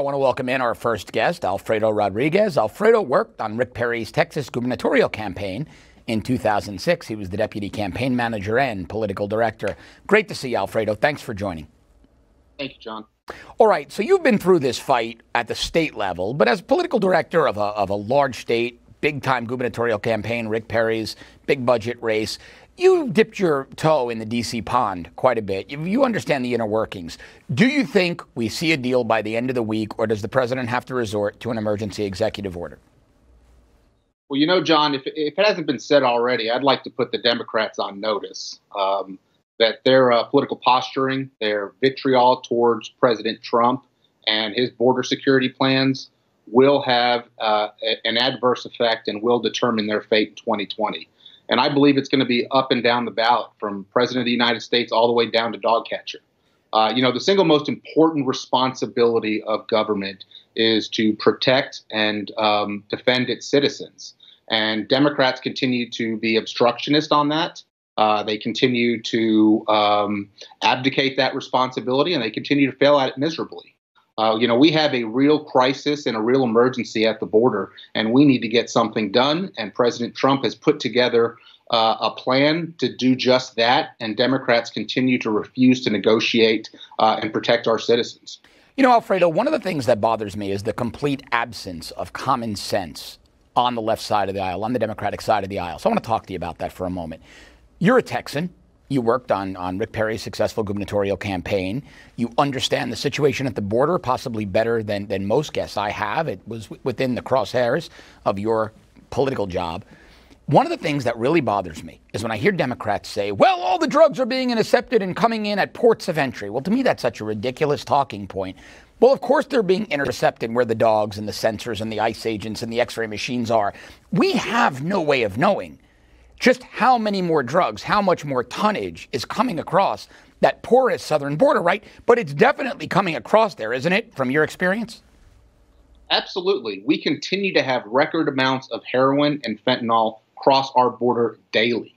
I want to welcome in our first guest, Alfredo Rodriguez. Alfredo worked on Rick Perry's Texas gubernatorial campaign in 2006. He was the deputy campaign manager and political director. Great to see you, Alfredo. Thanks for joining. Thank you, John. All right, so you've been through this fight at the state level, but as political director of a, of a large state, big time gubernatorial campaign, Rick Perry's big budget race, you dipped your toe in the D.C. pond quite a bit. You understand the inner workings. Do you think we see a deal by the end of the week, or does the president have to resort to an emergency executive order? Well, you know, John, if, if it hasn't been said already, I'd like to put the Democrats on notice um, that their uh, political posturing, their vitriol towards President Trump and his border security plans will have uh, an adverse effect and will determine their fate in 2020. And I believe it's going to be up and down the ballot from President of the United States all the way down to dog catcher. Uh, you know, the single most important responsibility of government is to protect and um, defend its citizens. And Democrats continue to be obstructionist on that. Uh, they continue to um, abdicate that responsibility and they continue to fail at it miserably. Uh, you know, we have a real crisis and a real emergency at the border, and we need to get something done. And President Trump has put together uh, a plan to do just that, and Democrats continue to refuse to negotiate uh, and protect our citizens. You know, Alfredo, one of the things that bothers me is the complete absence of common sense on the left side of the aisle, on the Democratic side of the aisle. So I want to talk to you about that for a moment. You're a Texan. You worked on, on Rick Perry's successful gubernatorial campaign. You understand the situation at the border possibly better than, than most guests I have. It was within the crosshairs of your political job. One of the things that really bothers me is when I hear Democrats say, well, all the drugs are being intercepted and coming in at ports of entry. Well, to me, that's such a ridiculous talking point. Well, of course, they're being intercepted where the dogs and the sensors and the ICE agents and the x ray machines are. We have no way of knowing just how many more drugs, how much more tonnage is coming across that porous southern border, right? But it's definitely coming across there, isn't it, from your experience? Absolutely. We continue to have record amounts of heroin and fentanyl cross our border daily.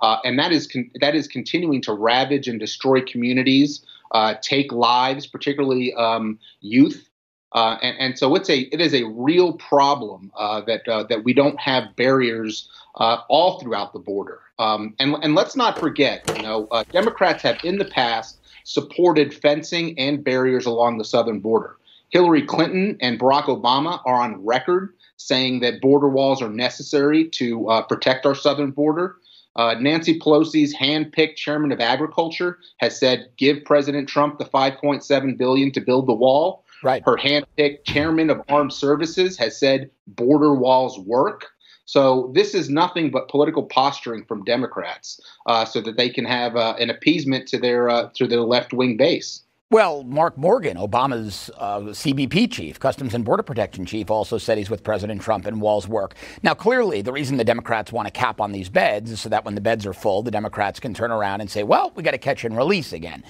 Uh, and that is con- that is continuing to ravage and destroy communities, uh, take lives, particularly um, youth. Uh, and, and, so it's a it is a real problem uh, that uh, that we don't have barriers uh, all throughout the border. Um, and, and let's not forget, you know, uh, Democrats have in the past supported fencing and barriers along the southern border. Hillary Clinton and Barack Obama are on record saying that border walls are necessary to uh, protect our southern border. Uh, Nancy Pelosi's hand-picked chairman of agriculture has said, "Give President Trump the 5.7 billion to build the wall." Right. Her hand-picked chairman of armed services has said, "Border walls work." So this is nothing but political posturing from Democrats, uh, so that they can have uh, an appeasement to their uh, to their left wing base. Well, Mark Morgan, Obama's uh, CBP chief, Customs and Border Protection chief, also said he's with President Trump and walls work. Now, clearly, the reason the Democrats want to cap on these beds is so that when the beds are full, the Democrats can turn around and say, well, we got to catch and release again.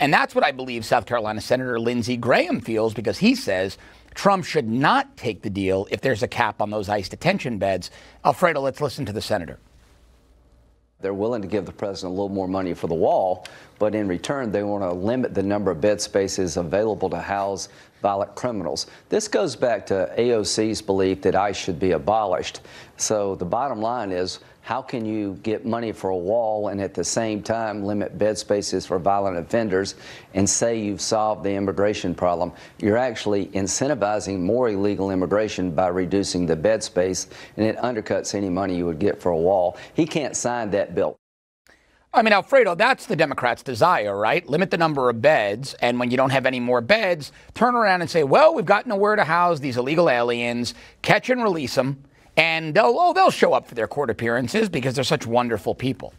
And that's what I believe South Carolina Senator Lindsey Graham feels because he says Trump should not take the deal if there's a cap on those ICE detention beds. Alfredo, let's listen to the senator. They're willing to give the president a little more money for the wall, but in return, they want to limit the number of bed spaces available to house violent criminals. This goes back to AOC's belief that ICE should be abolished. So the bottom line is how can you get money for a wall and at the same time limit bed spaces for violent offenders and say you've solved the immigration problem? You're actually incentivizing more illegal immigration by reducing the bed space, and it undercuts any money you would get for a wall. He can't sign that bill. I mean, Alfredo, that's the Democrats' desire, right? Limit the number of beds, and when you don't have any more beds, turn around and say, well, we've got nowhere to house these illegal aliens, catch and release them and they'll oh they'll show up for their court appearances because they're such wonderful people.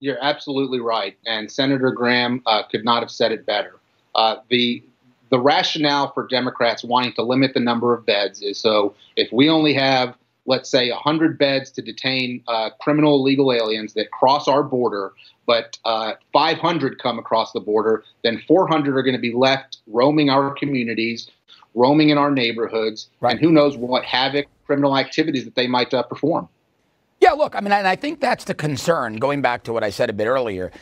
You're absolutely right, and Senator Graham uh, could not have said it better. Uh, the the rationale for Democrats wanting to limit the number of beds is so if we only have let's say 100 beds to detain uh, criminal illegal aliens that cross our border, but uh, 500 come across the border, then 400 are going to be left roaming our communities, roaming in our neighborhoods, right. and who knows what havoc criminal activities that they might uh, perform. Yeah, look, I mean, and I think that's the concern. Going back to what I said a bit earlier,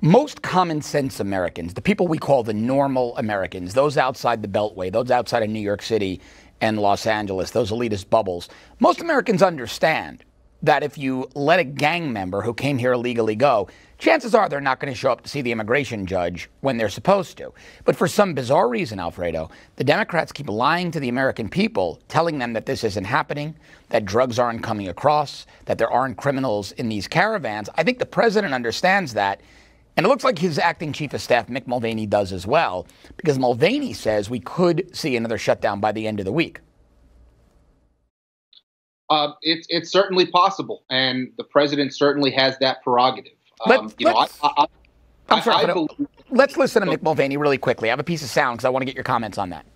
most common sense Americans, the people we call the normal Americans, those outside the Beltway, those outside of New York City and Los Angeles, those elitist bubbles, most Americans understand that if you let a gang member who came here illegally go, chances are they're not going to show up to see the immigration judge when they're supposed to. But for some bizarre reason, Alfredo, the Democrats keep lying to the American people, telling them that this isn't happening, that drugs aren't coming across, that there aren't criminals in these caravans. I think the president understands that. And it looks like his acting chief of staff, Mick Mulvaney, does as well, because Mulvaney says we could see another shutdown by the end of the week. Uh, it's it's certainly possible, and the president certainly has that prerogative. Um, you know, I, I, am sorry, I believe, let's listen to Mick Mulvaney really quickly. I have a piece of sound because I want to get your comments on that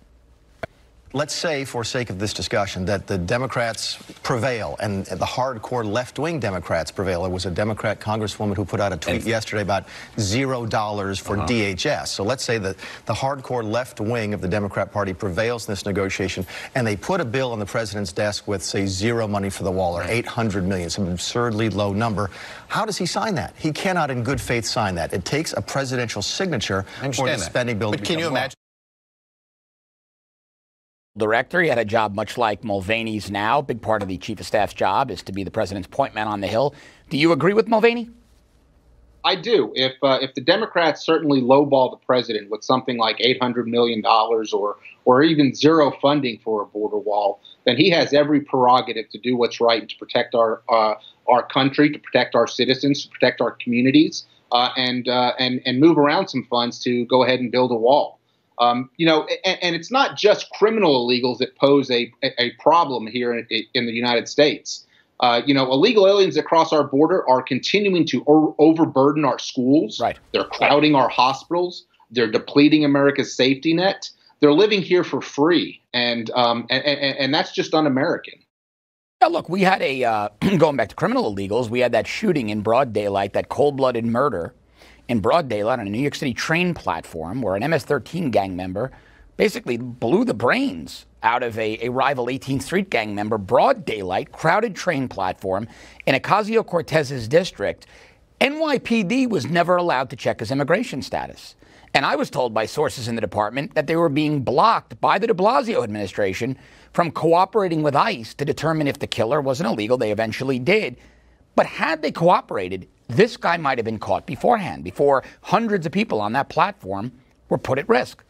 let's say, for sake of this discussion, that the Democrats prevail and the hardcore left-wing Democrats prevail. There was a Democrat congresswoman who put out a tweet and yesterday about zero dollars for uh -huh. DHS. So let's say that the hardcore left wing of the Democrat Party prevails in this negotiation, and they put a bill on the president's desk with, say, zero money for the wall or 800 million, some absurdly low number. How does he sign that? He cannot, in good faith, sign that. It takes a presidential signature for the spending bill. But can you imagine? Director. He had a job much like Mulvaney's now. Big part of the chief of staff's job is to be the president's point man on the Hill. Do you agree with Mulvaney? I do. If uh, if the Democrats certainly lowball the president with something like eight hundred million dollars or or even zero funding for a border wall, then he has every prerogative to do what's right and to protect our uh, our country, to protect our citizens, to protect our communities, uh, and uh, and and move around some funds to go ahead and build a wall. Um, you know, and, and, it's not just criminal illegals that pose a, a problem here in, in the United States. Uh, you know, illegal aliens that cross our border are continuing to o- overburden our schools. Right. They're crowding our hospitals. They're depleting America's safety net. They're living here for free, and um, and, and, and that's just un-American. Yeah, look, we had a uh, going back to criminal illegals. We had that shooting in broad daylight, that cold-blooded murder in broad daylight on a New York City train platform where an MS 13 gang member basically blew the brains out of a, a, rival 18th Street gang member, broad daylight, crowded train platform in Ocasio Cortez's district. NYPD was never allowed to check his immigration status. And I was told by sources in the department that they were being blocked by the de Blasio administration from cooperating with ICE to determine if the killer was an illegal. They eventually did. But had they cooperated, this guy might have been caught beforehand, before hundreds of people on that platform were put at risk.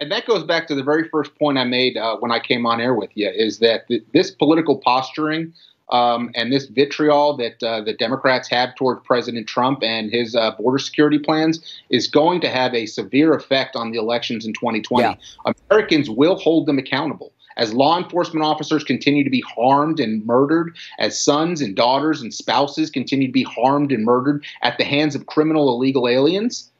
And that goes back to the very first point I made uh, when I came on air with you is that th- this political posturing um, and this vitriol that uh, the Democrats have toward President Trump and his uh, border security plans is going to have a severe effect on the elections in 2020. Yeah. Americans will hold them accountable as law enforcement officers continue to be harmed and murdered, as sons and daughters and spouses continue to be harmed and murdered at the hands of criminal illegal aliens,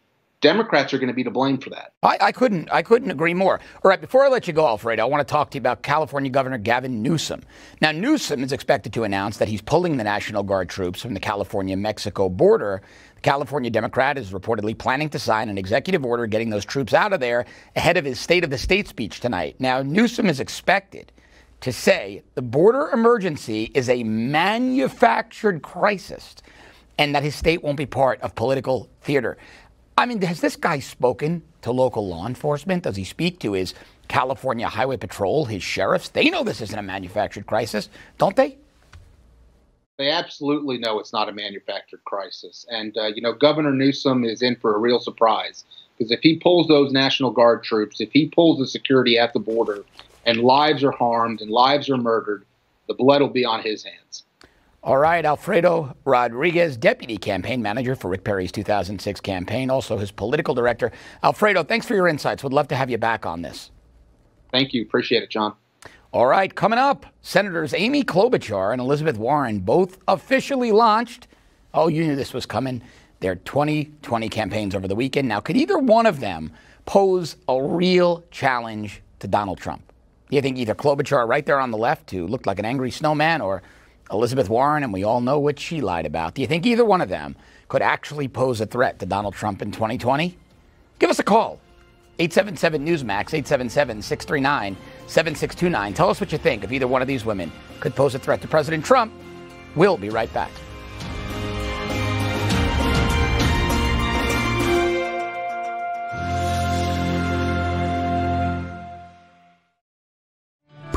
Democrats are going to be to blame for that. I, I, couldn't. I couldn't agree more. All right, before I let you go, Alfredo, I want to talk to you about California Governor Gavin Newsom. Now, Newsom is expected to announce that he's pulling the National Guard troops from the California-Mexico border. The California Democrat is reportedly planning to sign an executive order getting those troops out of there ahead of his State of the State speech tonight. Now, Newsom is expected to say the border emergency is a manufactured crisis and that his state won't be part of political theater. I mean, has this guy spoken to local law enforcement? Does he speak to his California Highway Patrol, his sheriffs? They know this isn't a manufactured crisis, don't they? They absolutely know it's not a manufactured crisis. And, uh, you know, Governor Newsom is in for a real surprise because if he pulls those National Guard troops, if he pulls the security at the border and lives are harmed and lives are murdered, the blood will be on his hands. All right, Alfredo Rodriguez, Deputy Campaign Manager for Rick Perry's 2006 campaign, also his political director. Alfredo, thanks for your insights. Would love to have you back on this. Thank you. Appreciate it, John. All right, coming up, Senators Amy Klobuchar and Elizabeth Warren both officially launched. Oh, you knew this was coming. Their 2020 campaigns over the weekend. Now, could either one of them pose a real challenge to Donald Trump? Do you think either Klobuchar right there on the left, who looked like an angry snowman, or Elizabeth Warren, and we all know what she lied about. Do you think either one of them could actually pose a threat to Donald Trump in 2020? Give us a call. 877 Newsmax, 877 639 7629. Tell us what you think if either one of these women could pose a threat to President Trump. We'll be right back.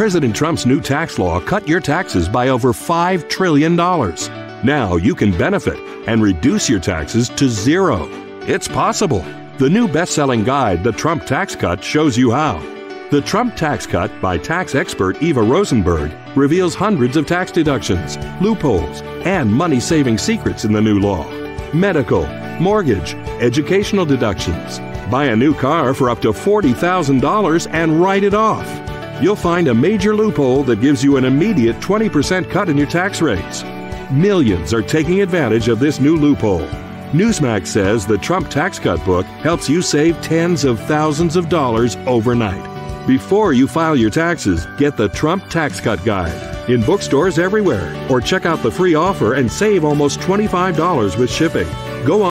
President Trump's new tax law cut your taxes by over $5 trillion. Now you can benefit and reduce your taxes to zero. It's possible. The new best selling guide, The Trump Tax Cut, shows you how. The Trump Tax Cut by tax expert Eva Rosenberg reveals hundreds of tax deductions, loopholes, and money saving secrets in the new law. Medical, mortgage, educational deductions. Buy a new car for up to $40,000 and write it off. You'll find a major loophole that gives you an immediate 20% cut in your tax rates. Millions are taking advantage of this new loophole. Newsmax says the Trump Tax Cut book helps you save tens of thousands of dollars overnight. Before you file your taxes, get the Trump Tax Cut Guide in bookstores everywhere or check out the free offer and save almost $25 with shipping. Go on